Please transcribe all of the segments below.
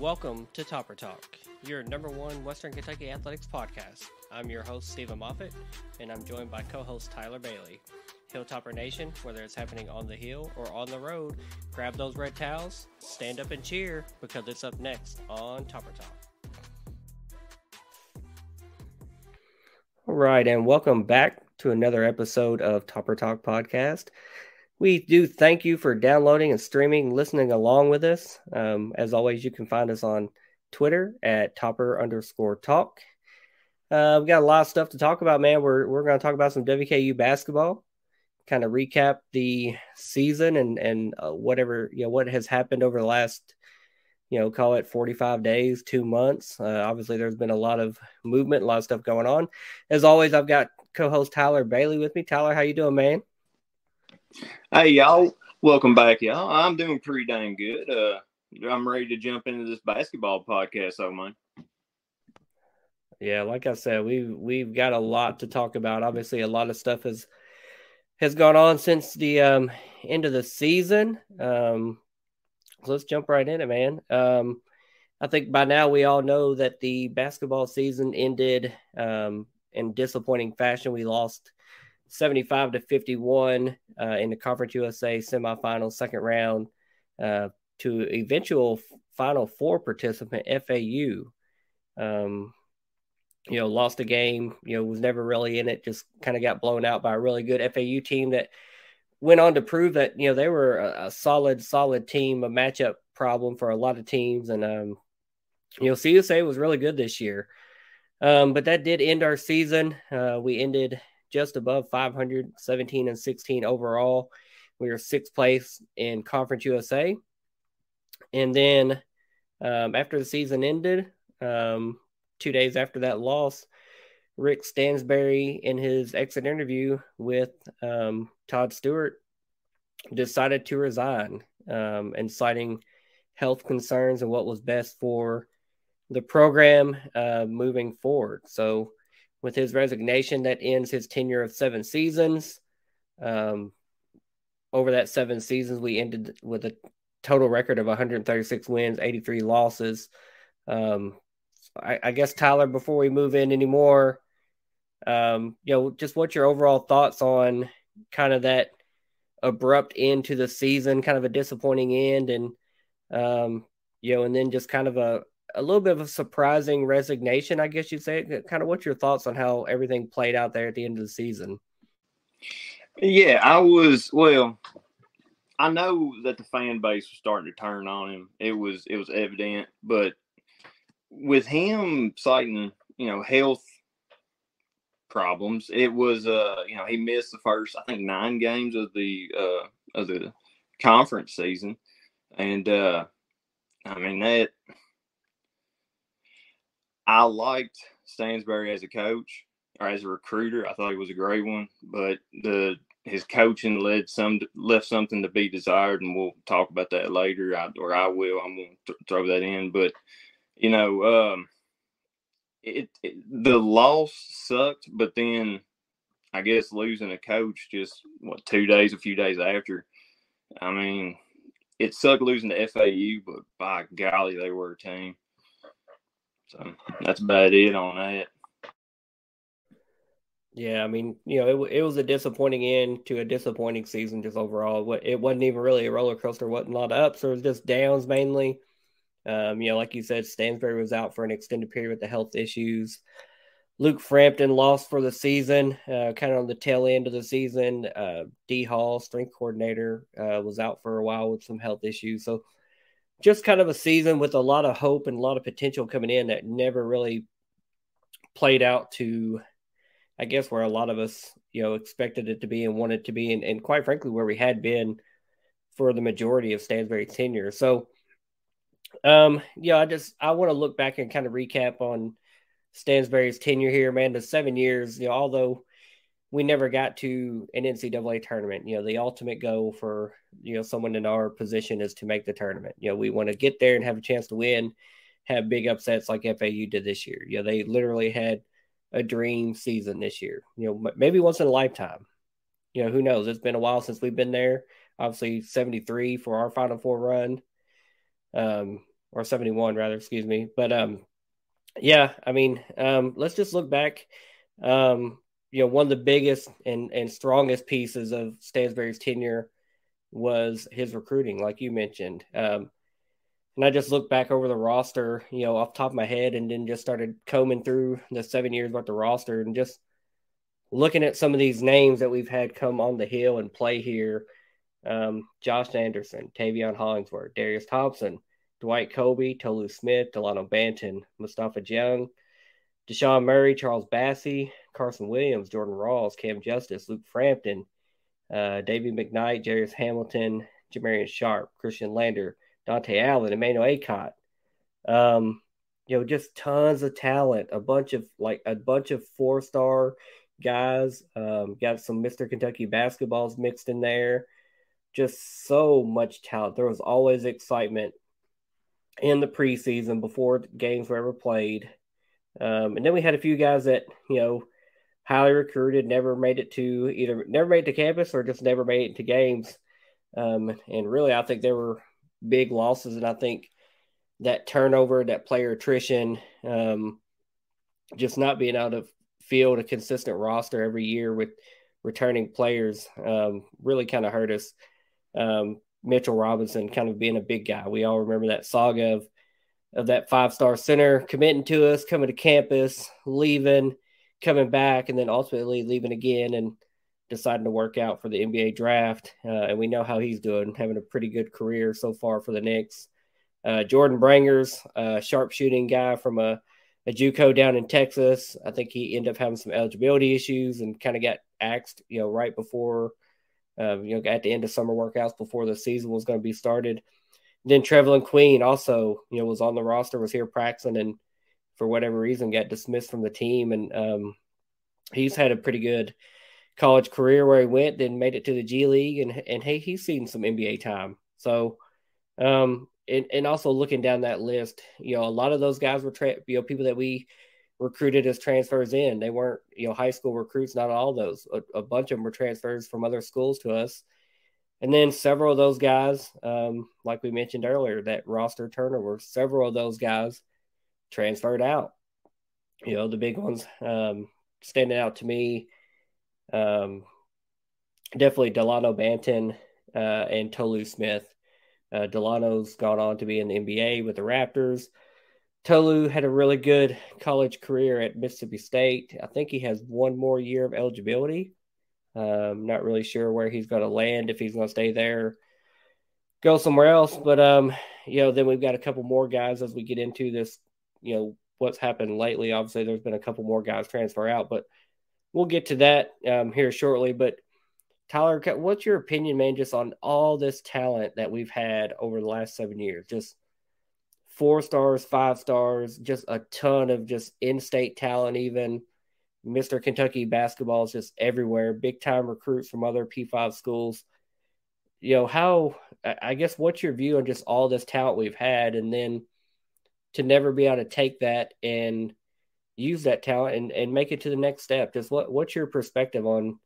Welcome to Topper Talk, your number one Western Kentucky athletics podcast. I'm your host, Steven Moffitt, and I'm joined by co host Tyler Bailey. Hilltopper Nation, whether it's happening on the hill or on the road, grab those red towels, stand up and cheer because it's up next on Topper Talk. All right, and welcome back to another episode of Topper Talk Podcast. We do thank you for downloading and streaming, listening along with us. Um, as always, you can find us on Twitter at topper underscore talk. Uh, we got a lot of stuff to talk about, man. We're we're going to talk about some WKU basketball, kind of recap the season and and uh, whatever you know what has happened over the last you know call it 45 days, two months. Uh, obviously, there's been a lot of movement, a lot of stuff going on. As always, I've got co-host Tyler Bailey with me. Tyler, how you doing, man? Hey y'all, welcome back, y'all. I'm doing pretty dang good. Uh, I'm ready to jump into this basketball podcast, though, man. Yeah, like I said, we've we've got a lot to talk about. Obviously, a lot of stuff has has gone on since the um, end of the season. Um, so let's jump right in it, man. Um, I think by now we all know that the basketball season ended um, in disappointing fashion. We lost 75 to 51 uh, in the Conference USA semifinal second round uh, to eventual Final Four participant FAU. Um, you know, lost a game. You know, was never really in it. Just kind of got blown out by a really good FAU team that went on to prove that you know they were a, a solid, solid team, a matchup problem for a lot of teams, and um, you know, CUSA was really good this year. Um, but that did end our season. Uh, we ended just above 500, 17 and 16 overall. We were sixth place in Conference USA. And then um, after the season ended, um, two days after that loss, Rick Stansbury, in his exit interview with um, Todd Stewart, decided to resign um, and citing health concerns and what was best for the program uh, moving forward. So, with his resignation, that ends his tenure of seven seasons. Um, over that seven seasons, we ended with a total record of 136 wins, 83 losses. Um, I, I, guess Tyler, before we move in anymore, um, you know, just what's your overall thoughts on kind of that abrupt end to the season, kind of a disappointing end, and um, you know, and then just kind of a a little bit of a surprising resignation, I guess you'd say. Kind of what's your thoughts on how everything played out there at the end of the season? Yeah, I was well. I know that the fan base was starting to turn on him. It was it was evident, but with him citing you know health problems, it was uh you know he missed the first I think nine games of the uh of the conference season, and uh I mean that I liked Stansbury as a coach or as a recruiter. I thought he was a great one, but the his coaching led some left something to be desired, and we'll talk about that later. I, or I will. I'm going to throw that in, but you know, um, it, it the loss sucked, but then I guess losing a coach just what two days, a few days after. I mean, it sucked losing to FAU, but by golly, they were a team. So that's about it on that. Yeah, I mean, you know, it, it was a disappointing end to a disappointing season just overall. It wasn't even really a roller coaster, wasn't a lot of ups. There was just downs mainly. Um, you know, like you said, Stansbury was out for an extended period with the health issues. Luke Frampton lost for the season, uh, kind of on the tail end of the season. Uh, D Hall, strength coordinator, uh, was out for a while with some health issues. So just kind of a season with a lot of hope and a lot of potential coming in that never really played out to, I guess, where a lot of us, you know, expected it to be and wanted to be, and, and quite frankly, where we had been for the majority of Stansbury's tenure. So, um, yeah, I just I want to look back and kind of recap on Stansbury's tenure here, man. The seven years, you know, although we never got to an NCAA tournament. You know, the ultimate goal for you know someone in our position is to make the tournament. You know, we want to get there and have a chance to win, have big upsets like FAU did this year. You know, they literally had a dream season this year. You know, maybe once in a lifetime. You know, who knows? It's been a while since we've been there. Obviously, seventy three for our Final Four run. Um, or 71 rather, excuse me. But um, yeah, I mean, um, let's just look back. Um, you know, one of the biggest and and strongest pieces of Stansbury's tenure was his recruiting, like you mentioned. Um, and I just looked back over the roster, you know, off top of my head, and then just started combing through the seven years worth of roster and just looking at some of these names that we've had come on the hill and play here. Um, Josh Anderson, Taveion Hollingsworth, Darius Thompson, Dwight Coleby, Tolu Smith, Delano Banton, Mustafa Young, Deshaun Murray, Charles Bassey, Carson Williams, Jordan Rawls, Cam Justice, Luke Frampton, uh, McKnight, Jairus Hamilton, Jamarion Sharp, Christian Lander, Dante Allen, Emmanuel Akot. Um, you know, just tons of talent, a bunch of like a bunch of four star guys. Um, got some Mr. Kentucky basketballs mixed in there. Just so much talent. There was always excitement in the preseason before games were ever played. Um, and then we had a few guys that, you know, highly recruited, never made it to either never made it to campus or just never made it to games. Um, and really, I think there were big losses. And I think that turnover, that player attrition, um, just not being able to field a consistent roster every year with returning players um, really kind of hurt us. Um, Mitchell Robinson kind of being a big guy. We all remember that saga of of that five star center committing to us, coming to campus, leaving, coming back, and then ultimately leaving again and deciding to work out for the NBA draft. Uh, and we know how he's doing, having a pretty good career so far for the Knicks. Uh, Jordan Brangers, a sharpshooting guy from a, a JUCO down in Texas. I think he ended up having some eligibility issues and kind of got axed, you know, right before uh, you know, at the end of summer workouts before the season was going to be started. Then Trevelin Queen also, you know, was on the roster, was here practicing, and for whatever reason got dismissed from the team. And um, he's had a pretty good college career where he went, then made it to the G League, and and hey, he's seen some NBA time. So, um, and and also looking down that list, you know, a lot of those guys were tra- you know people that we recruited as transfers in. They weren't, you know, high school recruits, not all those. A, a, bunch of them were transfers from other schools to us. And then several of those guys, um, like we mentioned earlier, that roster turnover, were several of those guys transferred out. You know, the big ones um, standing out to me, um, definitely Delano Banton uh, and Tolu Smith. Uh, Delano's gone on to be in the NBA with the Raptors. Tolu had a really good college career at Mississippi State. I think he has one more year of eligibility. Um, not really sure where he's going to land if he's going to stay there, go somewhere else. But um, you know, then we've got a couple more guys as we get into this. You know what's happened lately. Obviously, there's been a couple more guys transfer out, but we'll get to that um, here shortly. But Tyler, what's your opinion, man, just on all this talent that we've had over the last seven years? Just four stars, five stars, just a ton of just in-state talent. Even Mr. Kentucky basketball is just everywhere. Big time recruits from other P5 schools. You know how? I guess what's your view on just all this talent we've had, and then to never be able to take that and use that talent and, and make it to the next step. Just what what's your perspective on?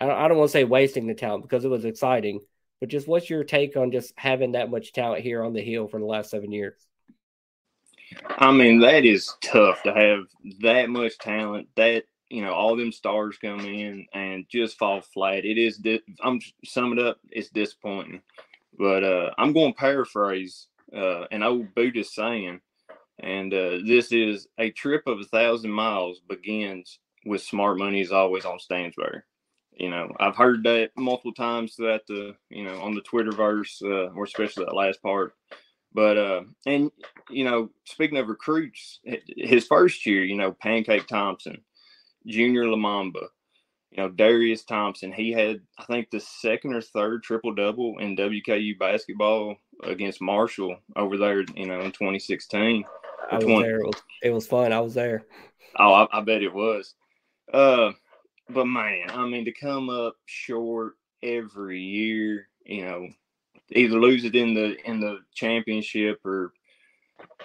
I don't, I don't want to say wasting the talent because it was exciting, but just what's your take on just having that much talent here on the hill for the last seven years? I mean, that is tough to have that much talent. That you know, all them stars come in and just fall flat. It is. Di- I'm sum it up. It's disappointing, but uh, I'm going to paraphrase uh, an old Buddhist saying, and uh, this is a trip of a thousand miles begins with smart money is always on Stansbury. You know, I've heard that multiple times throughout the, you know, on the Twitterverse, uh, or especially that last part. But uh, and you know, speaking of recruits, his first year, you know, Pancake Thompson, Junior Lomomba, you know, Darius Thompson, he had I think the second or third triple double in WKU basketball against Marshall over there, you know, in 2016. I was 20. there. It was, it was fun. I was there. Oh, I, I bet it was. Uh, but man, I mean, to come up short every year, you know, either lose it in the in the championship or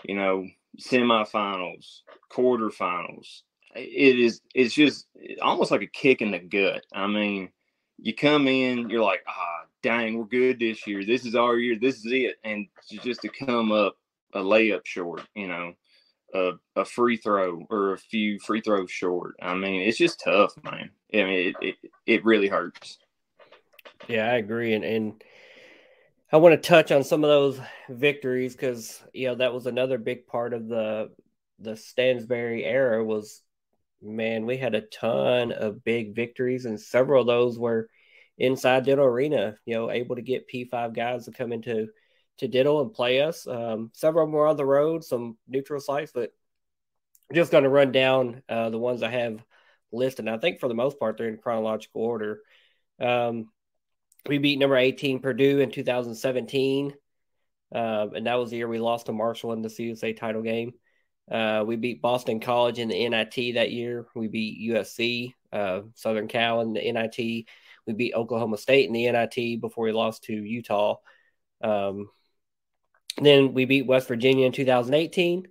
you know semifinals, quarterfinals. It is it's just almost like a kick in the gut. I mean, you come in, you're like, ah, dang, we're good this year. This is our year. This is it. And just to come up a layup short, you know, a, a free throw or a few free throws short. I mean, it's just tough, man. I mean, it, it, it really hurts. Yeah, I agree. And, and I want to touch on some of those victories because, you know, that was another big part of the, the Stansbury era was, man, we had a ton of big victories and several of those were inside Diddle Arena, you know, able to get P5 guys to come into to Diddle and play us. Um, several more on the road, some neutral sites, but just going to run down uh, the ones I have listed. I think for the most part, they're in chronological order. Um, we beat number 18 Purdue in 2017. Uh, and that was the year we lost to Marshall in the CSA title game. Uh, we beat Boston College in the NIT that year. We beat USC, uh, Southern Cal in the NIT. We beat Oklahoma State in the NIT before we lost to Utah. Um, then we beat West Virginia in 2018.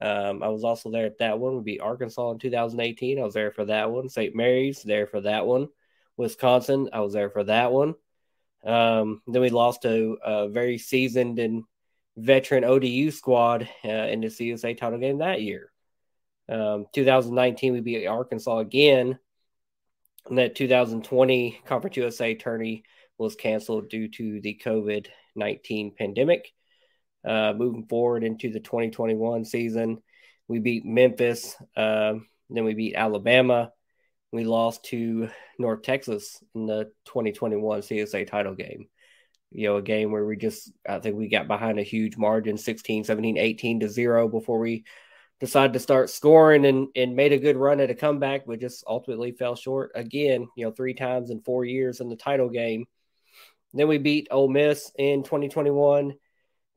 Um, I was also there at that one. We beat Arkansas in 2018. I was there for that one. St. Mary's there for that one. Wisconsin, I was there for that one. Um, then we lost to a very seasoned and veteran ODU squad uh, in the CUSA title game that year. Um, 2019, we beat Arkansas again. And that 2020 Conference USA tourney was canceled due to the COVID 19 pandemic. Uh, moving forward into the 2021 season, we beat Memphis, uh, then we beat Alabama. We lost to North Texas in the 2021 CSA title game. You know, a game where we just, I think we got behind a huge margin 16, 17, 18 to zero before we decided to start scoring and, and made a good run at a comeback, but just ultimately fell short again, you know, three times in four years in the title game. Then we beat Ole Miss in 2021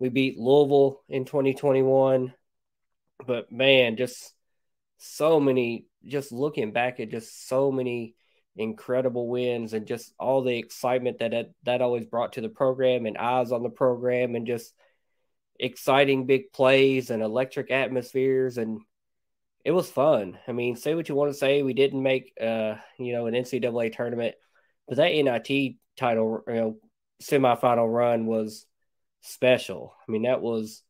we beat Louisville in 2021. But man, just so many, just looking back at just so many incredible wins and just all the excitement that it, that always brought to the program and eyes on the program and just exciting big plays and electric atmospheres and it was fun. I mean, say what you want to say, we didn't make uh, you know, an NCAA tournament, but that NIT title, you know, semifinal run was special. I mean, that was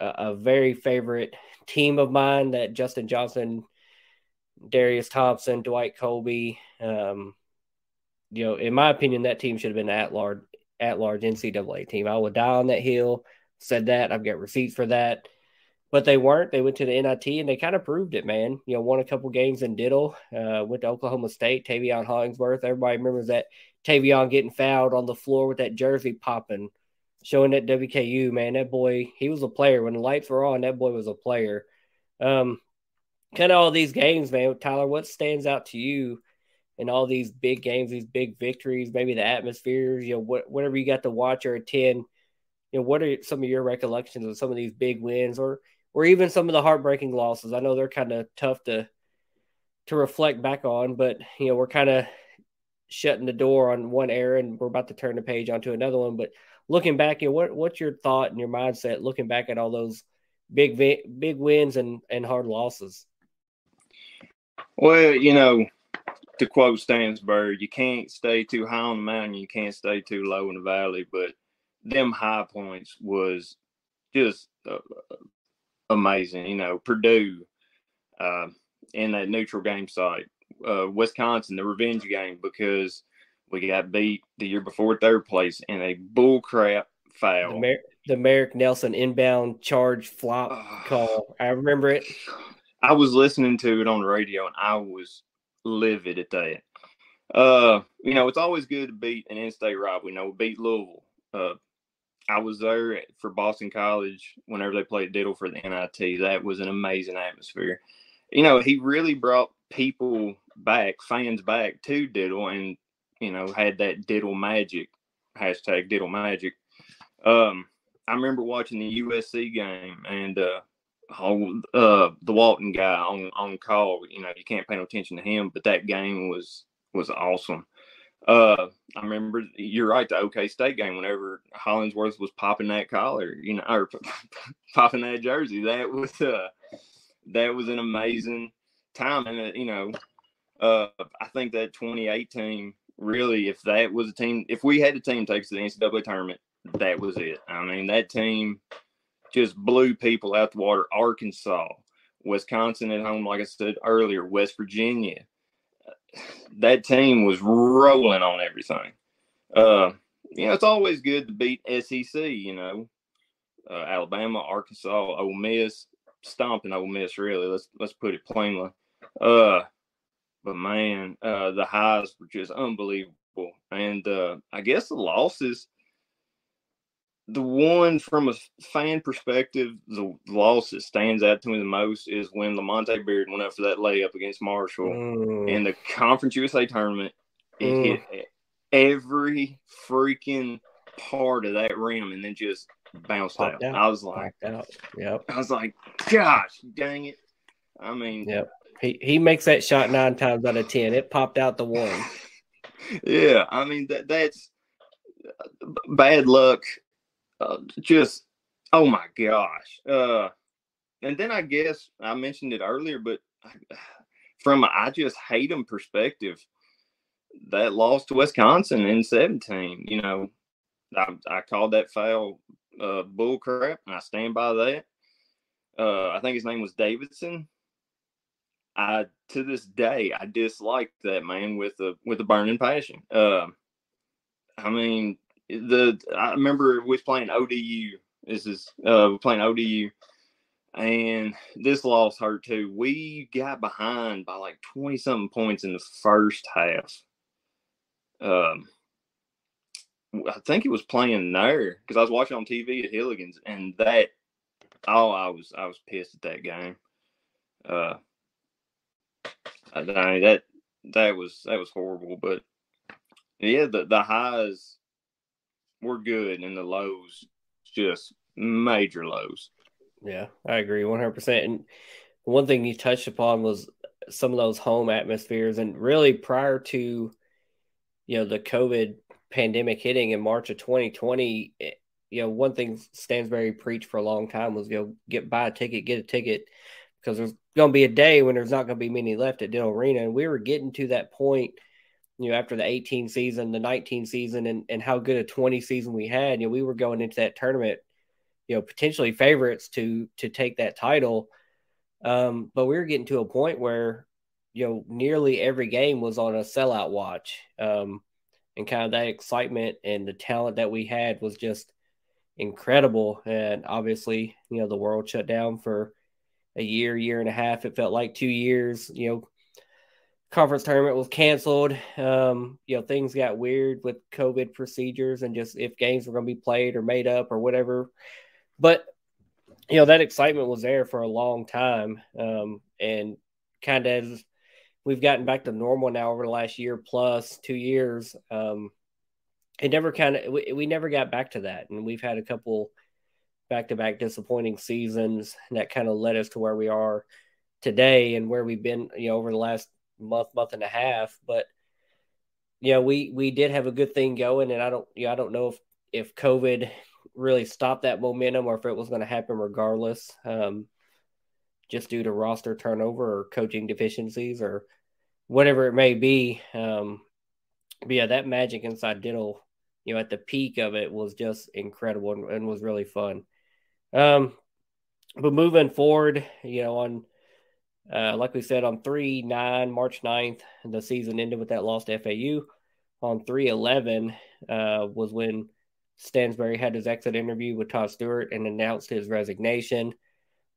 a, a very favorite team of mine that Justin Johnson, Darius Thompson, Dwight Coleby. Um, you know, in my opinion, that team should have been at large at large NCAA team. I would die on that hill. Said that. I've got receipts for that. But they weren't. They went to the NIT and they kind of proved it, man. You know, won a couple games in Diddle, uh, went to Oklahoma State, Taveion Hollingsworth. Everybody remembers that Taveion getting fouled on the floor with that jersey popping showing that WKU, man, that boy, he was a player. When the lights were on, that boy was a player. Um, kind of all these games, man. Tyler, what stands out to you in all these big games, these big victories, maybe the atmospheres, you know, what, whatever you got to watch or attend, you know, what are some of your recollections of some of these big wins or, or even some of the heartbreaking losses? I know they're kind of tough to, to reflect back on, but, you know, we're kind of shutting the door on one era and we're about to turn the page onto another one, but looking back, you know, what what's your thought and your mindset looking back at all those big big wins and and hard losses? Well, you know, to quote Stansbury, you can't stay too high on the mountain, you can't stay too low in the valley. But them high points was just uh, amazing. You know, Purdue uh, in that neutral game site, uh, Wisconsin, the revenge game because we got beat the year before third place in a bullcrap foul. The, Mer- the Merrick Nelson inbound charge flop call. I remember it. I was listening to it on the radio and I was livid at that. Uh, you know, it's always good to beat an in-state rival. You know, beat Louisville. Uh, I was there for Boston College whenever they played Diddle for the NIT. That was an amazing atmosphere. You know, he really brought people back, fans back to Diddle, and you know, had that diddle magic hashtag diddle magic. Um, I remember watching the USC game and uh, uh, the Walton guy on on call. You know, you can't pay no attention to him, but that game was was awesome. Uh, I remember you're right. The OK State game, whenever Hollingsworth was popping that collar, you know, or popping that jersey, that was uh, that was an amazing time. And uh, you know, uh, I think that 2018 really, if that was a team, if we had a team take us to the NCAA tournament, that was it. I mean, that team just blew people out the water. Arkansas, Wisconsin at home, like I said earlier, West Virginia. That team was rolling on everything. Uh, you know, it's always good to beat SEC, you know, uh, Alabama, Arkansas, Ole Miss, stomping Ole Miss. Really, let's let's put it plainly. Uh, but man, uh, the highs were just unbelievable, and uh, I guess the losses. The one from a fan perspective, the loss that stands out to me the most is when Lamont Beard went up for that layup against Marshall mm. in the Conference USA tournament. It mm. hit every freaking part of that rim and then just bounced out. out. I was like, out. Yep. I was like, gosh, dang it. I mean, yep. He he makes that shot nine times out of ten. It popped out the one. yeah, I mean that that's bad luck. Uh, just oh my gosh. Uh, and then I guess I mentioned it earlier, but from I just hate him perspective, that loss to Wisconsin in 17, you know, I, I called that foul uh, bull crap, and I stand by that. Uh, I think his name was Davidson. I to this day I dislike that man with a with a burning passion. Uh, I mean, the I remember we was playing ODU. This is uh playing ODU, and this loss hurt too. We got behind by like twenty something points in the first half, um, I think it was playing there because I was watching on TV at Hilligan's, and that oh, I was I was pissed at that game. Uh, I, I that that was that was horrible, but yeah, the the highs were good, and the lows just major lows. Yeah, I agree one hundred percent. And one thing you touched upon was some of those home atmospheres, and really prior to you know the COVID pandemic hitting in March of 2020, eh, you know one thing Stansbury preached for a long time was you know get buy a ticket, get a ticket, because there's going to be a day when there's not going to be many left at Diddle Arena, and we were getting to that point. You know, after the 18 season, the 19 season, and, and how good a 20 season we had, you know, we were going into that tournament, you know, potentially favorites to to take that title. Um, but we were getting to a point where you know, nearly every game was on a sellout watch. Um, and kind of that excitement and the talent that we had was just incredible. And obviously, you know, the world shut down for a year, year and a half. It felt like two years. You know, conference tournament was canceled. Um, you know, things got weird with COVID procedures and just if games were going to be played or made up or whatever. But you know, that excitement was there for a long time. Um, and kind of as we've gotten back to normal now over the last year plus two years. Um, it never kind of we, we never got back to that, and we've had a couple back to back disappointing seasons and that kind of led us to where we are today and where we've been, you know, over the last month, month and a half. But yeah, we we did have a good thing going, and I don't, know, I don't know if if COVID really stopped that momentum or if it was going to happen regardless. Um, just due to roster turnover or coaching deficiencies or whatever it may be. Um, but yeah, that magic inside Diddle, you know, at the peak of it was just incredible and, and was really fun. Um, but moving forward, you know, on uh, like we said, on 3 9, March 9th, the season ended with that loss to FAU. On 3 11 uh, was when Stansbury had his exit interview with Todd Stewart and announced his resignation.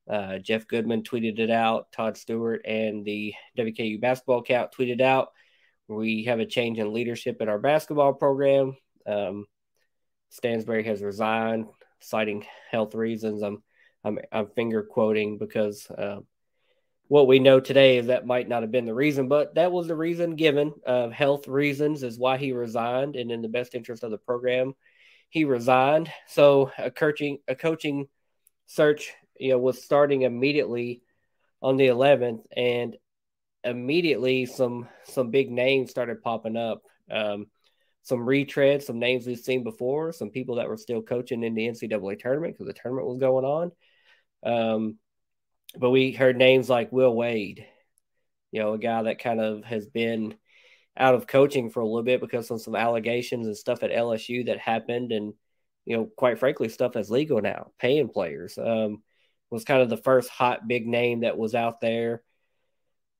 Uh, Jeff Goodman tweeted it out. Todd Stewart and the WKU basketball account tweeted out. We have a change in leadership in our basketball program. Um, Stansbury has resigned, citing health reasons. I'm I'm, I'm finger quoting because uh, what we know today is that might not have been the reason, but that was the reason given. of health reasons is why he resigned, and in the best interest of the program, he resigned. So a coaching a coaching search you know, was starting immediately on the 11th, and immediately some some big names started popping up. Um, some retreads, some names we've seen before, some people that were still coaching in the NCAA tournament because the tournament was going on. Um, but we heard names like Will Wade, you know, a guy that kind of has been out of coaching for a little bit because of some allegations and stuff at LSU that happened, and you know, quite frankly, stuff that's legal now, paying players. Um, was kind of the first hot big name that was out there.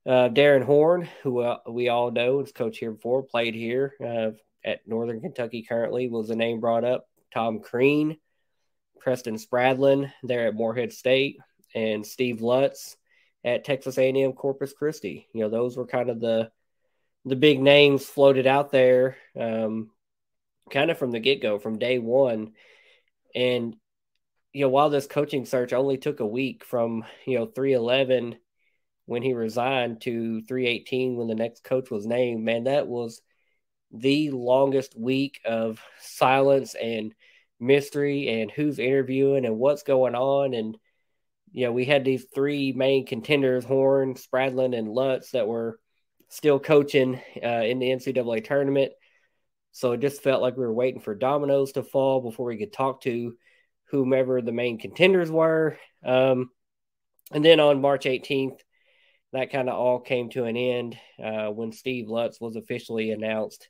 Uh, Darrin Horn, who uh, we all know is coach here before, played here uh, at Northern Kentucky currently, was a name brought up. Tom Crean, Preston Spradlin there at Morehead State, and Steve Lutz at Texas A&M Corpus Christi. You know, those were kind of the the big names floated out there, um, kind of from the get go, from day one. And you know, while this coaching search only took a week from you know three eleven when he resigned to three eighteen when the next coach was named, man, that was the longest week of silence and mystery and who's interviewing and what's going on and you know, we had these three main contenders, Horn, Spradlin, and Lutz, that were still coaching uh, in the NCAA tournament. So it just felt like we were waiting for dominoes to fall before we could talk to whomever the main contenders were. Um, and then on March 18th, that kind of all came to an end uh, when Steve Lutz was officially announced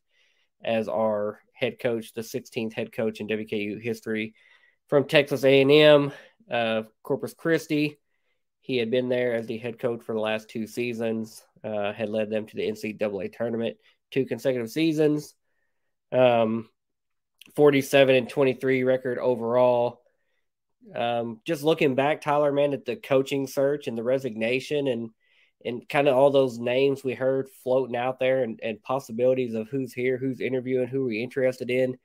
as our head coach, the 16th head coach in WKU history from Texas A&M uh, Corpus Christi. He had been there as the head coach for the last two seasons, uh, had led them to the NCAA tournament two consecutive seasons. Um, 47 and 23 record overall. Um, just looking back, Tyler, man, at the coaching search and the resignation and and kind of all those names we heard floating out there and, and possibilities of who's here, who's interviewing, who we interested in.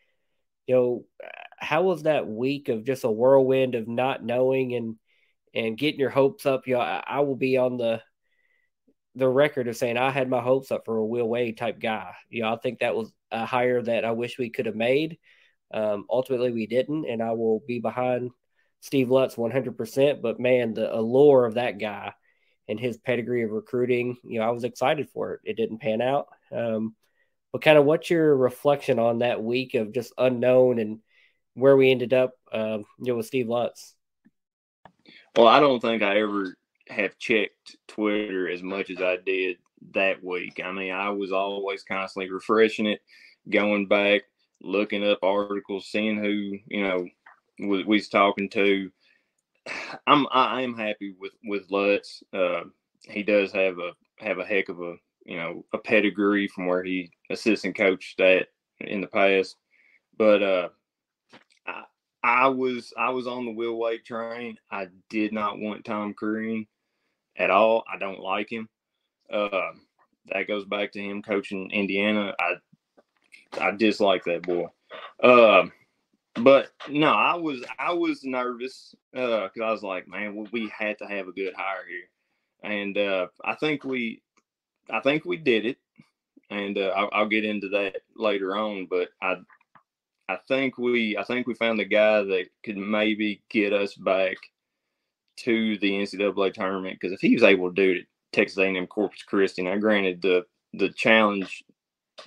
You know, how was that week of just a whirlwind of not knowing and and getting your hopes up? You know, I, I will be on the the record of saying I had my hopes up for a Will Wade type guy. You know, I think that was a hire that I wish we could have made. Um, ultimately, we didn't, and I will be behind Steve Lutz 100%. But man, the allure of that guy and his pedigree of recruiting, you know, I was excited for it. It didn't pan out. Um, but kind of what's your reflection on that week of just unknown and where we ended up, um, you know, with Steve Lutz. Well, I don't think I ever have checked Twitter as much as I did that week. I mean, I was always constantly refreshing it, going back, looking up articles, seeing who you know we, was talking to. I'm I am happy with with Lutz. Uh, he does have a have a heck of a you know a pedigree from where he assistant coached at in the past, but uh, I was I was on the Will Wade train. I did not want Tom Crean at all. I don't like him. Uh, that goes back to him coaching Indiana. I I dislike that boy. Uh, but no, I was I was nervous because uh, I was like, man, we had to have a good hire here, and uh, I think we I think we did it, and uh, I'll, I'll, get into that later on. But I I think we I think we found the guy that could maybe get us back to the NCAA tournament because if he was able to do it, Texas A&M Corpus Christi. Now, granted, the the challenge,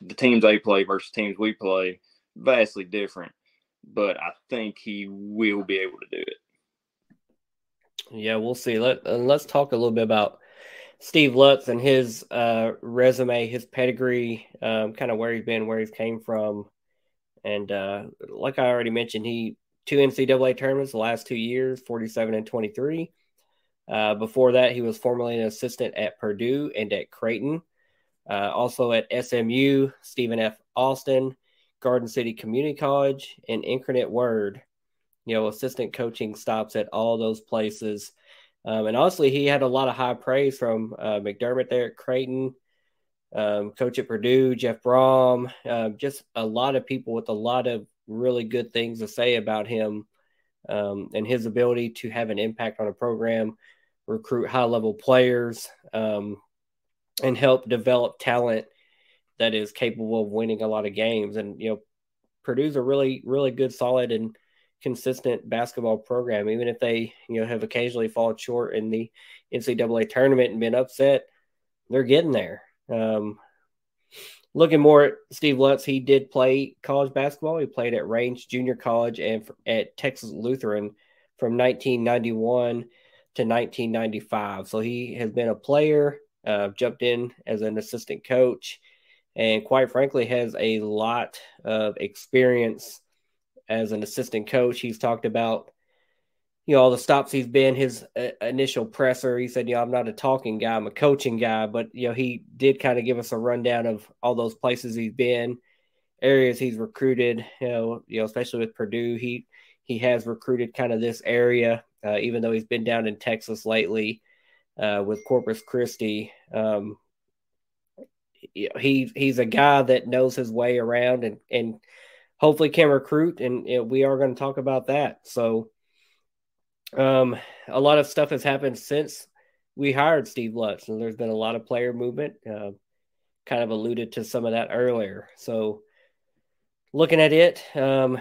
the teams they play versus teams we play, vastly different. But I think he will be able to do it. Yeah, we'll see. Let uh, let's talk a little bit about Steve Lutz and his uh, resume, his pedigree, um, kind of where he's been, where he's came from. And uh, like I already mentioned, he two NCAA tournaments the last two years, 47 and 23. Uh, before that, he was formerly an assistant at Purdue and at Creighton. Uh, also at SMU, Stephen F. Austin, Garden City Community College, and Incarnate Word. You know, assistant coaching stops at all those places. Um, and honestly, he had a lot of high praise from uh, McDermott there at Creighton, um, coach at Purdue, Jeff Brohm, uh, just a lot of people with a lot of really good things to say about him um, and his ability to have an impact on a program, recruit high level players, um, and help develop talent that is capable of winning a lot of games. And, you know, Purdue's a really, really good, solid, and consistent basketball program. Even if they, you know, have occasionally fallen short in the NCAA tournament and been upset, they're getting there. Um, looking more at Steve Lutz, he did play college basketball. He played at Range Junior College and at Texas Lutheran from 1991 to 1995. So he has been a player, uh, jumped in as an assistant coach, and quite frankly, has a lot of experience as an assistant coach, he's talked about you know all the stops he's been. His uh, initial presser, he said, "You know, I'm not a talking guy, I'm a coaching guy." But you know, he did kind of give us a rundown of all those places he's been, areas he's recruited. You know, you know, especially with Purdue, he he has recruited kind of this area, uh, even though he's been down in Texas lately uh, with Corpus Christi. Um, he he's a guy that knows his way around and and hopefully can recruit, and know, we are going to talk about that. So, um, a lot of stuff has happened since we hired Steve Lutz, and there's been a lot of player movement. Uh, kind of alluded to some of that earlier. So, looking at it, um,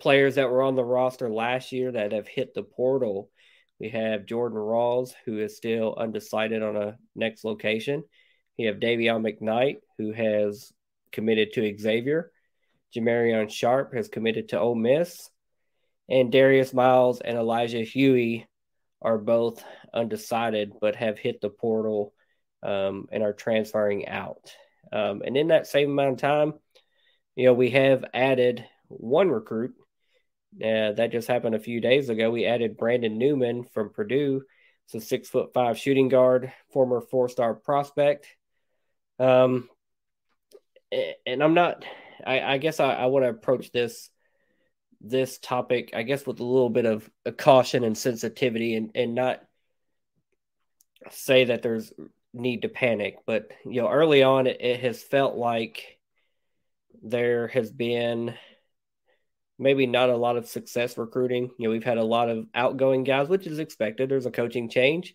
players that were on the roster last year that have hit the portal. We have Jordan Rawls, who is still undecided on a next location. You have Dayvion McKnight, who has committed to Xavier. Jamarion Sharp has committed to Ole Miss. And Darius Miles and Elijah Huey are both undecided, but have hit the portal um, and are transferring out. Um, and in that same amount of time, you know, we have added one recruit. Uh, that just happened a few days ago. We added Brandon Newman from Purdue. It's a six foot five shooting guard, former four star prospect. Um, and I'm not. I, I guess I, I want to approach this this topic, I guess, with a little bit of caution and sensitivity, and and not say that there's need to panic. But you know, early on, it, it has felt like there has been maybe not a lot of success recruiting. You know, we've had a lot of outgoing guys, which is expected. There's a coaching change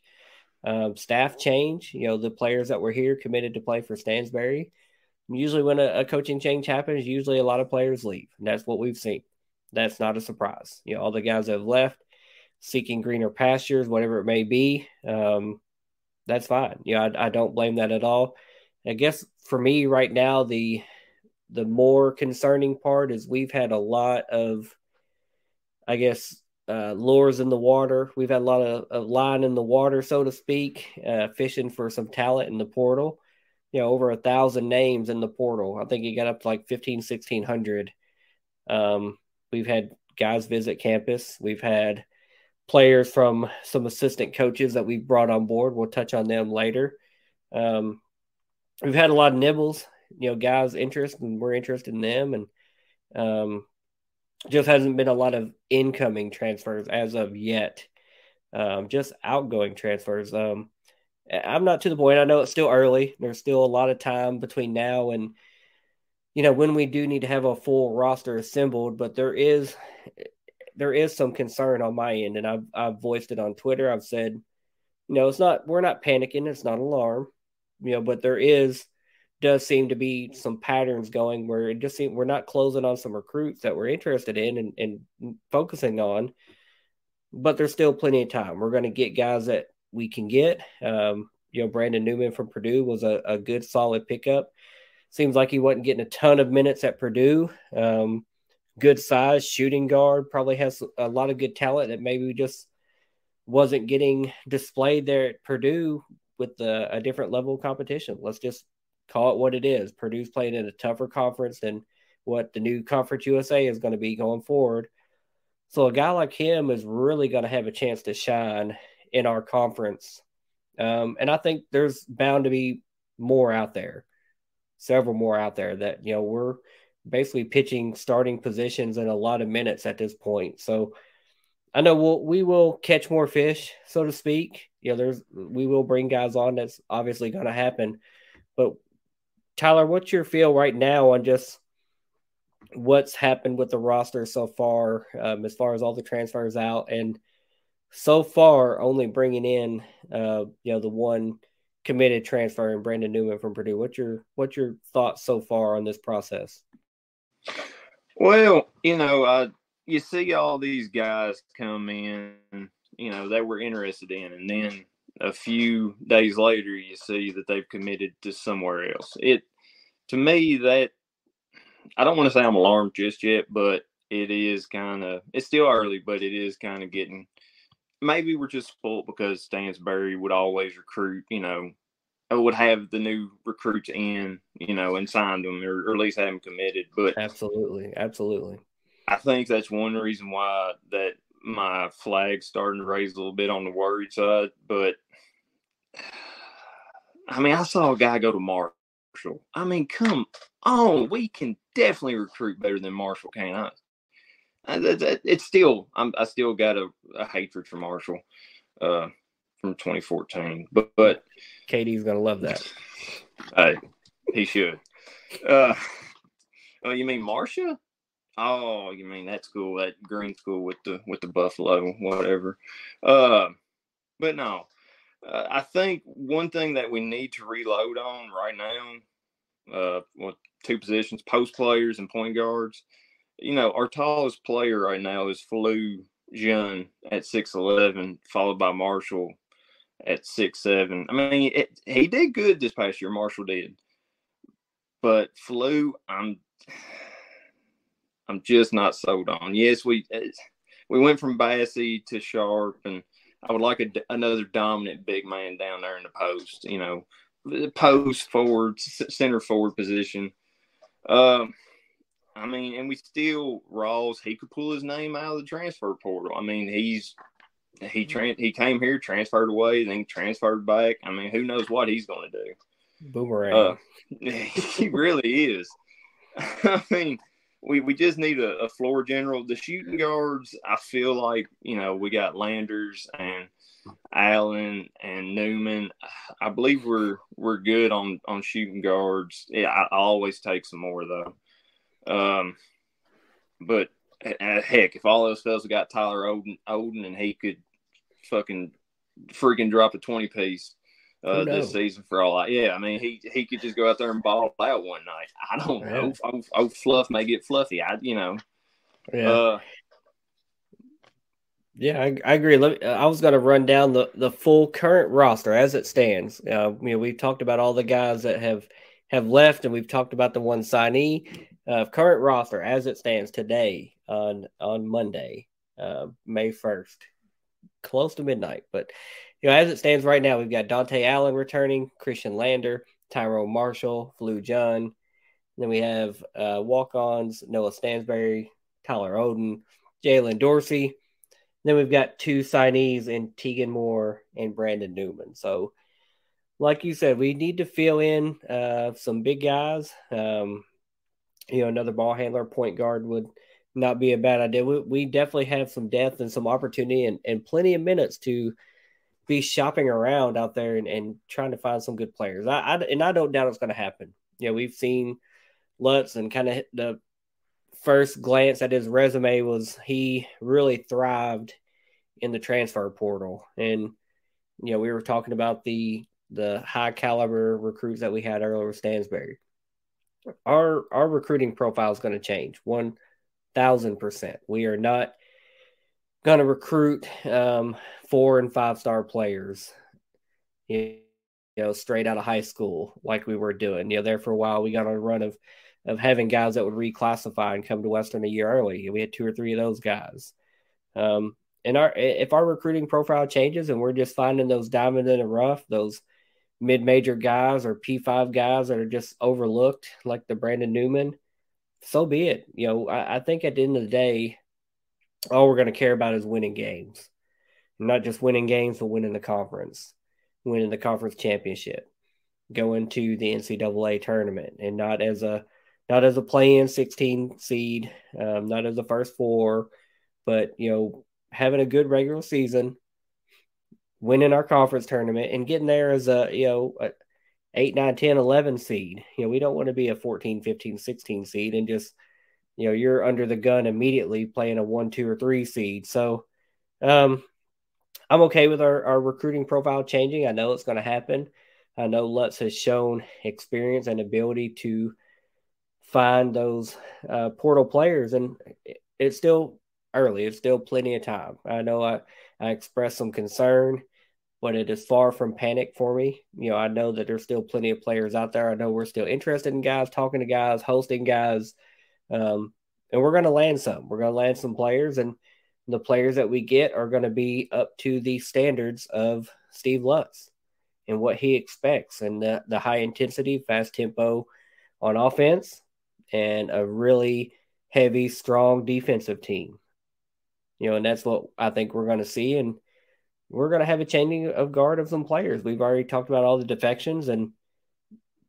um, staff change. You know, the players that were here committed to play for Stansbury. Usually, when a, a, coaching change happens, usually a lot of players leave. And that's what we've seen. That's not a surprise. You know, all the guys that have left, seeking greener pastures, whatever it may be, um, that's fine. You know, I, I don't blame that at all. I guess for me right now, the the more concerning part is we've had a lot of, I guess, uh, lures in the water. We've had a lot of, of line in the water, so to speak, uh, fishing for some talent in the portal. You know, over a thousand names in the portal. I think he got up to like 15, 1600. Um, we've had guys visit campus. We've had players from some assistant coaches that we've brought on board. We'll touch on them later. Um, we've had a lot of nibbles, you know, guys interest and we're interested in them. And, um, just hasn't been a lot of incoming transfers as of yet. Um, just outgoing transfers. Um, I'm not to the point. I know it's still early. There's still a lot of time between now and you know when we do need to have a full roster assembled. But there is there is some concern on my end, and I've I've voiced it on Twitter. I've said, you know, it's not we're not panicking. It's not alarm. You know, but there is does seem to be some patterns going where it just seems we're not closing on some recruits that we're interested in and, and focusing on, but there's still plenty of time. We're going to get guys that we can get. Um, you know, Brandon Newman from Purdue was a, a, good, solid pickup. Seems like he wasn't getting a ton of minutes at Purdue. Um, good size shooting guard, probably has a lot of good talent that maybe just wasn't getting displayed there at Purdue with the, a different level of competition. Let's just call it what it is. Purdue's playing in a tougher conference than what the new Conference USA is going to be going forward. So a guy like him is really going to have a chance to shine in our conference. Um, and I think there's bound to be more out there, several more out there that, you know, we're basically pitching starting positions in a lot of minutes at this point. So I know we'll, we will catch more fish, so to speak. You know, there's, we will bring guys on. That's obviously going to happen, but Tyler, what's your feel right now on just what's happened with the roster so far, um, as far as all the transfers out, and so far only bringing in, uh, you know, the one committed transfer in Brandon Newman from Purdue. What's your what's your thoughts so far on this process? Well, you know, you see all these guys come in, you know, they were interested in, and then a few days later you see that they've committed to somewhere else. It to me that I don't want to say I'm alarmed just yet, but it is kind of it's still early, but it is kind of getting maybe we're just spoiled because Stansbury would always recruit, you know, would have the new recruits in, you know, and sign them or, or at least have them committed. But absolutely, absolutely. I think that's one reason why that my flag's starting to raise a little bit on the worried side. But I mean, I saw a guy go to Marshall. I mean, come on, we can definitely recruit better than Marshall can. I, it's still, I'm, I still got a, a hatred for Marshall uh, from 2014. But, but Katie's gonna love that. Hey, he should. Uh, oh, you mean Marcia? Oh, you mean that school, that green school with the with the buffalo, whatever. Uh, but no, uh, I think one thing that we need to reload on right now, uh, well, two positions, post players and point guards. You know, our tallest player right now is Flu Jun at six eleven, followed by Marshall at six seven. I mean, it, he did good this past year. Marshall did, but Flu, I'm I'm just not sold on. Yes, we we went from Bassey to Sharp, and I would like a, another dominant big man down there in the post. You know, post forward, center forward position. Um, I mean, and we still Rawls. He could pull his name out of the transfer portal. I mean, he's he tra- he came here, transferred away, then transferred back. I mean, who knows what he's going to do? Boomerang. Uh, he really is. I mean, we, we just need a, a, floor general. The shooting guards, I feel like, you know, we got Landers and Allen and Newman. I believe we're we're good on on shooting guards. Yeah, I, I always take some more though. Um, but uh, heck, if all those fellas got Tyler Oden, Oden and he could fucking freaking drop a twenty piece, uh, this season for all I yeah, I mean he he could just go out there and ball out one night. I don't know. Oh, oh, fluff may get fluffy. I you know. Yeah. Uh, yeah, I, I agree. Me, I was going to run down the, the full current roster as it stands. Uh, you know, we've talked about all the guys that have have left, and we've talked about the one signee. Uh, current roster as it stands today on on Monday, uh, May first, close to midnight. But you know, as it stands right now, we've got Dontaie Allen returning, Khristian Lander, Tyrone Marshall, Flu John. Then we have uh, walk-ons Noah Stansbury, Tyler Oden, Jalen Dorsey. Then we've got two signees in Tegan Moore and Brandon Newman. So, like you said, we need to fill in uh, some big guys. Um, you know, another ball handler, point guard would not be a bad idea. We, we definitely have some depth and some opportunity and, and plenty of minutes to – be shopping around out there and, and trying to find some good players. I, I and I don't doubt it's going to happen. You know, we've seen Lutz and kind of the first glance at his resume was he really thrived in the transfer portal. And you know, we were talking about the the high caliber recruits that we had earlier with Stansbury. Our our recruiting profile is going to change one thousand percent. We are not going to recruit um, four and five star players, you know, straight out of high school, like we were doing. You know, there for a while, we got on a run of of having guys that would reclassify and come to Western a year early. We had two or three of those guys. Um, and our if our recruiting profile changes and we're just finding those diamonds in the rough, those mid major guys or P five guys that are just overlooked, like the Brandon Newman, so be it. You know, I, I think at the end of the day, all we're going to care about is winning games. Not just winning games, but winning the conference, winning the conference championship, going to the NCAA tournament, and not as a not as a play-in 16 seed, um, not as a first four, but you know having a good regular season, winning our conference tournament, and getting there as a you know a 8, 9, 10, 11 seed. You know we don't want to be a 14, 15, 16 seed and just – you know you're under the gun immediately playing a one, two, or three seed. So um, I'm okay with our, our recruiting profile changing. I know it's going to happen. I know Lutz has shown experience and ability to find those uh, portal players, and it's still early. It's still plenty of time. I know I, I expressed some concern, but it is far from panic for me. You know, I know that there's still plenty of players out there. I know we're still interested in guys, talking to guys, hosting guys – um, and we're going to land some. We're going to land some players, and the players that we get are going to be up to the standards of Steve Lutz and what he expects, and the, the high intensity, fast tempo on offense, and a really heavy, strong defensive team. You know, and that's what I think we're going to see. And we're going to have a changing of guard of some players. We've already talked about all the defections and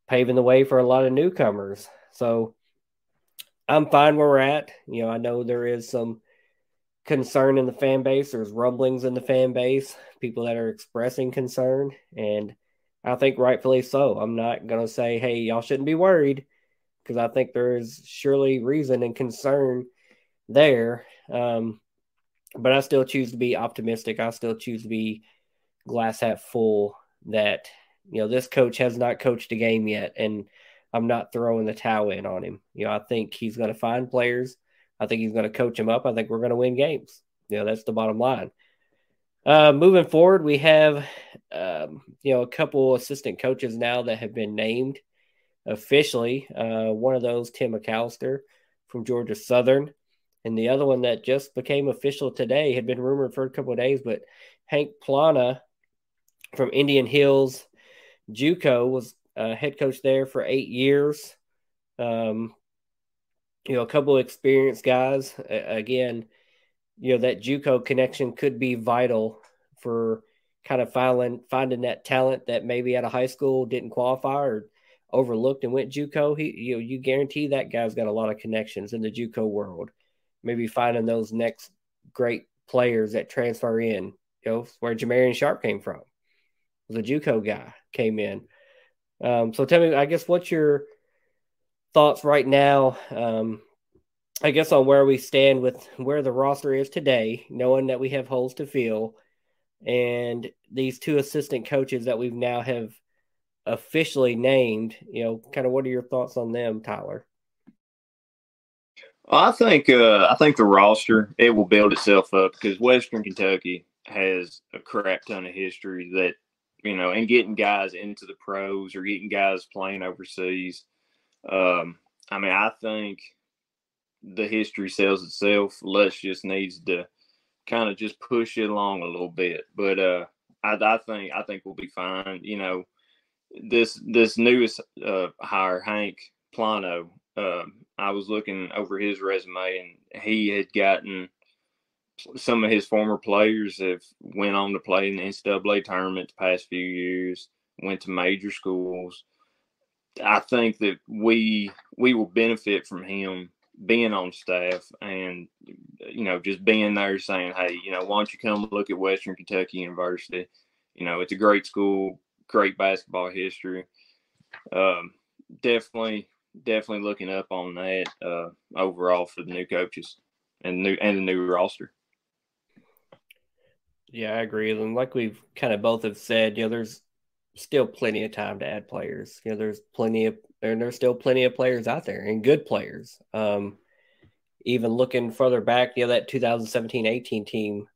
paving the way for a lot of newcomers. So I'm fine where we're at. You know, I know there is some concern in the fan base. There's rumblings in the fan base, people that are expressing concern, and I think rightfully so. I'm not going to say, hey, y'all shouldn't be worried because I think there is surely reason and concern there. Um, but I still choose to be optimistic. I still choose to be glass half full that, you know, this coach has not coached a game yet. And I'm not throwing the towel in on him. You know, I think he's going to find players. I think he's going to coach them up. I think we're going to win games. You know, that's the bottom line. Uh, moving forward, we have, um, you know, a couple assistant coaches now that have been named officially. Uh, one of those, Tim McAllister from Georgia Southern, and the other one that just became official today had been rumored for a couple of days, but Hank Plona from Indian Hills JUCO was uh, head coach there for eight years. Um, you know, a couple of experienced guys. Again, you know that JUCO connection could be vital for kind of finding finding that talent that maybe at a high school didn't qualify or overlooked and went JUCO. He, you know, you guarantee that guy's got a lot of connections in the JUCO world. Maybe finding those next great players that transfer in. You know, where Jamarion Sharp came from, the JUCO guy came in. Um, so tell me, I guess, what's your thoughts right now? Um, I guess on where we stand with where the roster is today, knowing that we have holes to fill, and these two assistant coaches that we've now have officially named. You know, kind of what are your thoughts on them, Tyler? I think uh, I think the roster it will build itself up because Western Kentucky has a crap ton of history that you know, and getting guys into the pros or getting guys playing overseas. Um, I mean, I think the history sells itself. Les just needs to kind of just push it along a little bit. But uh, I, I think I think we'll be fine. You know, this this newest uh, hire, Hank Plona. Uh, I was looking over his resume, and he had gotten some of his former players have went on to play in the NCAA tournament the past few years, went to major schools. I think that we we will benefit from him being on staff and you know just being there saying, hey, you know, why don't you come look at Western Kentucky University? You know, it's a great school, great basketball history. Um, definitely, definitely looking up on that uh, overall for the new coaches and new and the new roster. Yeah, I agree. And like we've kind of both have said, you know, there's still plenty of time to add players. You know, there's plenty of and there's still plenty of players out there and good players. Um, even looking further back, you know, that 2017-18 team,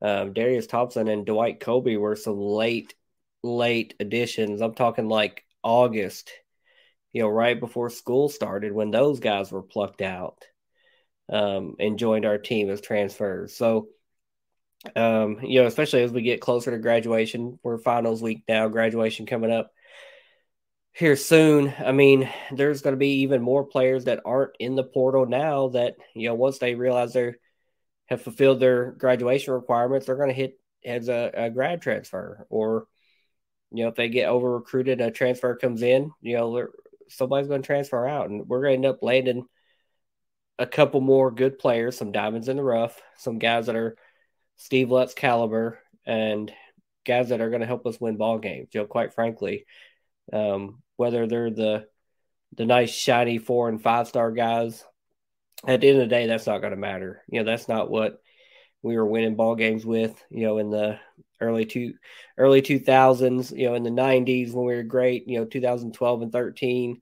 um, Darius Thompson and Dwight Coleby were some late, late additions. I'm talking like August, you know, right before school started when those guys were plucked out um, and joined our team as transfers. So um, you know, especially as we get closer to graduation, we're finals week now, graduation coming up here soon. I mean, there's going to be even more players that aren't in the portal now that, you know, once they realize they have fulfilled their graduation requirements, they're going to hit as a, a, grad transfer or, you know, if they get over recruited, a transfer comes in, you know, somebody's going to transfer out and we're going to end up landing a couple more good players, some diamonds in the rough, some guys that are – Steve Lutz caliber and guys that are going to help us win ball games. You know, quite frankly, um, whether they're the the nice shiny four and five star guys, at the end of the day, that's not going to matter. You know, that's not what we were winning ball games with. You know, in the early two early two thousands. You know, in the nineties when we were great. You know, two thousand twelve and thirteen.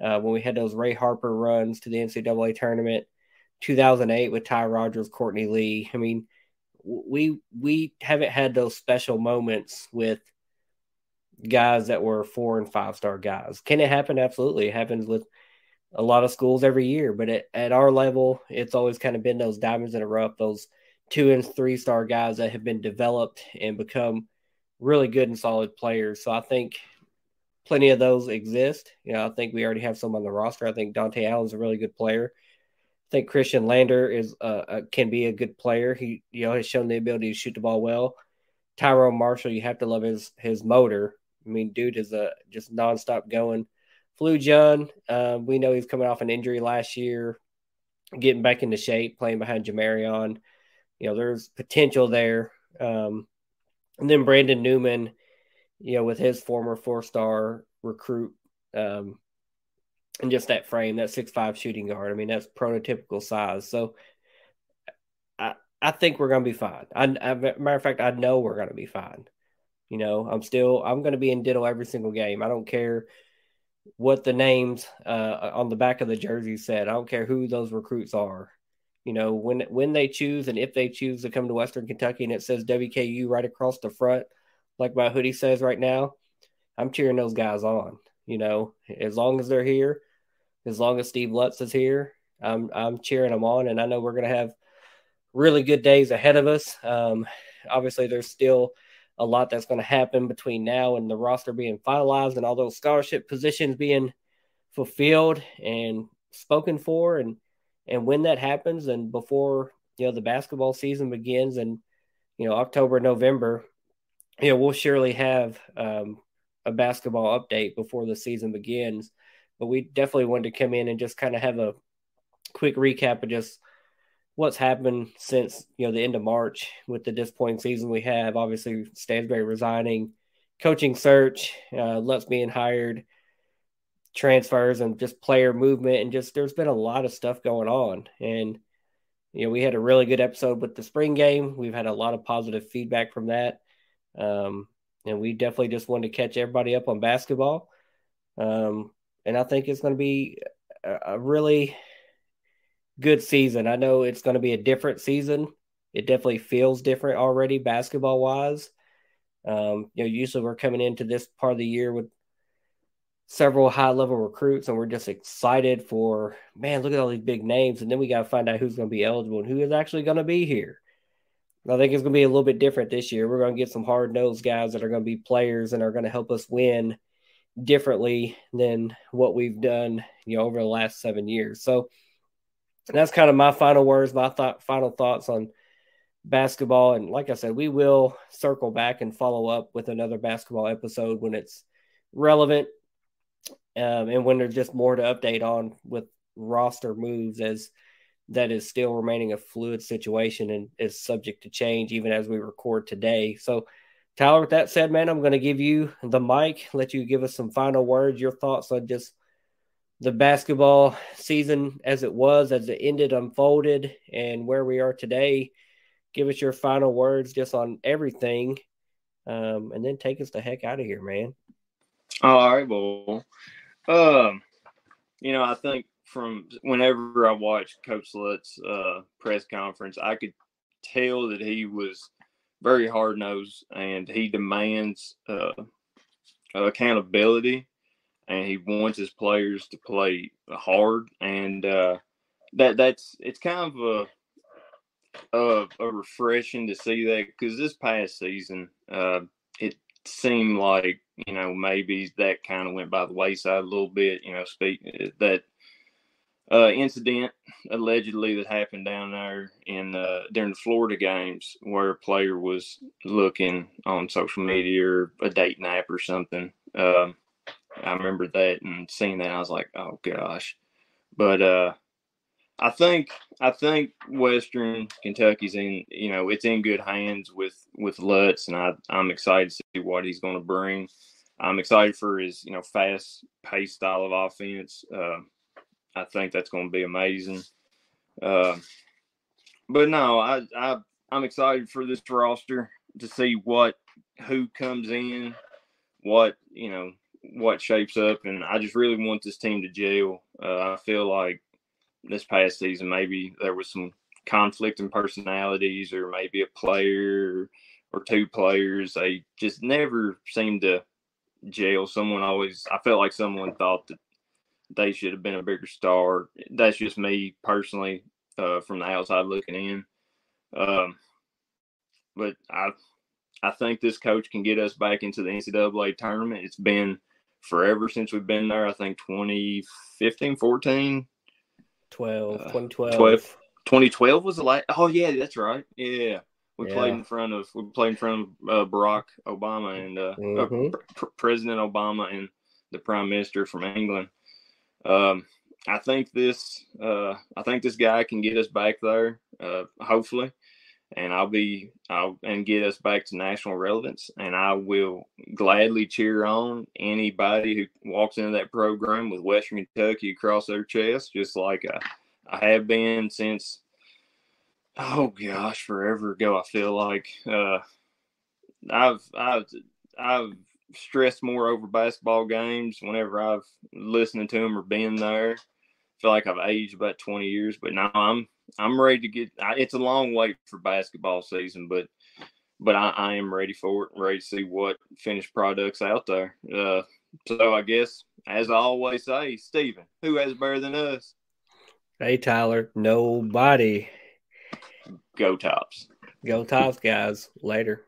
Uh, when we had those Ray Harper runs to the NCAA tournament, 2008 with Ty Rogers, Courtney Lee. I mean, we we haven't had those special moments with guys that were four and five star guys. Can it happen? Absolutely. It happens with a lot of schools every year, but at, at our level, it's always kind of been those diamonds in a rough, those two and three star guys that have been developed and become really good and solid players. So I think plenty of those exist. You know, I think we already have some on the roster. I think Dontaie Allen's a really good player. I think Khristian Lander is uh, can be a good player. He you know has shown the ability to shoot the ball well. Tyrone Marshall, you have to love his his motor. I mean, dude is a just nonstop going. Flujah, uh, we know he's coming off an injury last year, getting back into shape, playing behind Jamarion. You know, there's potential there. Um, and then Brandon Newman, you know, with his former four star recruit, um, and just that frame, that six five shooting guard. I mean, that's prototypical size. So I I think we're gonna be fine. I, I matter of fact, I know we're gonna be fine. You know, I'm still I'm gonna be in ditto every single game. I don't care what the names uh, on the back of the jersey said. I don't care who those recruits are. You know, when when they choose and if they choose to come to Western Kentucky and it says WKU right across the front, like my hoodie says right now, I'm cheering those guys on. You know, as long as they're here, as long as Steve Lutz is here, I'm I'm cheering them on, and I know we're gonna have really good days ahead of us. Um, obviously, there's still a lot that's going to happen between now and the roster being finalized and all those scholarship positions being fulfilled and spoken for and and when that happens and before you know the basketball season begins and you know October November you know we'll surely have um, a basketball update before the season begins. But we definitely wanted to come in and just kind of have a quick recap of just what's happened since you know the end of March with the disappointing season we have. Obviously Stansbury resigning coaching search uh, being hired transfers and just player movement and just there's been a lot of stuff going on. And you know we had a really good episode with the spring game. We've had a lot of positive feedback from that. Um, and we definitely just wanted to catch everybody up on basketball. Um, and i think it's going to be a, a really good season. I know it's going to be a different season. It definitely feels different already basketball wise um, you know usually we're coming into this part of the year with several high level recruits, and we're just excited for man. Look at all these big names, and then we got to find out who's going to be eligible and who is actually going to be here. I think it's going to be a little bit different this year. We're going to get some hard nosed guys that are going to be players and are going to help us win differently than what we've done, you know, over the last seven years. So that's kind of my final words, my thought, final thoughts on basketball. And like I said, we will circle back and follow up with another basketball episode when it's relevant um, and when there's just more to update on with roster moves as that is still remaining a fluid situation and is subject to change even as we record today. So, Tyler, with that said, man, I'm going to give you the mic, let you give us some final words, your thoughts on just the basketball season as it was, as it ended, unfolded, and where we are today. Give us your final words just on everything, um, and then take us the heck out of here, man. All right, well, um, you know, I think from whenever I watched Coach Lutz's uh, press conference, I could tell that he was very hard nosed and he demands uh, accountability and he wants his players to play hard and uh, that that's it's kind of a a, a refreshing to see that because this past season uh, seemed like you know maybe that kind of went by the wayside a little bit. You know, speak uh, that uh, incident allegedly that happened down there in uh, during the Florida games where a player was looking on social media or a date nap or something. Um, I remember that and seeing that I was like, oh gosh. But uh, I think I think Western Kentucky's in you know it's in good hands with with Lutz, and I I'm excited to see what he's going to bring. I'm excited for his you know fast pace style of offense. Uh, I think that's going to be amazing. Uh, but no, I I I'm excited for this roster to see what who comes in, what you know what shapes up, and I just really want this team to gel. Uh, I feel like this past season, maybe there was some conflict in personalities, or maybe a player or two players. They just never seemed to gel. Someone always, I felt like someone thought that they should have been a bigger star. That's just me personally, uh, from the outside looking in. Um, but I, I think this coach can get us back into the NCAA tournament. It's been forever since we've been there. I think 2015, 14, 12, 2012. 12. 2012 was the last. Oh yeah, that's right. Yeah, we Yeah. played in front of we played in front of uh, Barack Obama and uh, uh, Mhm. Pr- President Obama and the Prime Minister from England. Um, I think this uh, I think this guy can get us back there. Uh, hopefully, and I'll be I'll and get us back to national relevance. And I will gladly cheer on anybody who walks into that program with Western Kentucky across their chest, just like I, I have been since. Oh gosh, forever ago. I feel like uh, I've I've I've stressed more over basketball games whenever I've listened to them or been there. I feel like I've aged about twenty years, but now I'm I'm ready to get. I, it's a long wait for basketball season, but but I, I am ready for it. Ready to see what finished products out there. Uh, so I guess, as I always say, Steven, who has better than us? Hey, Tyler, nobody. Go Tops. Go Tops, guys. Later.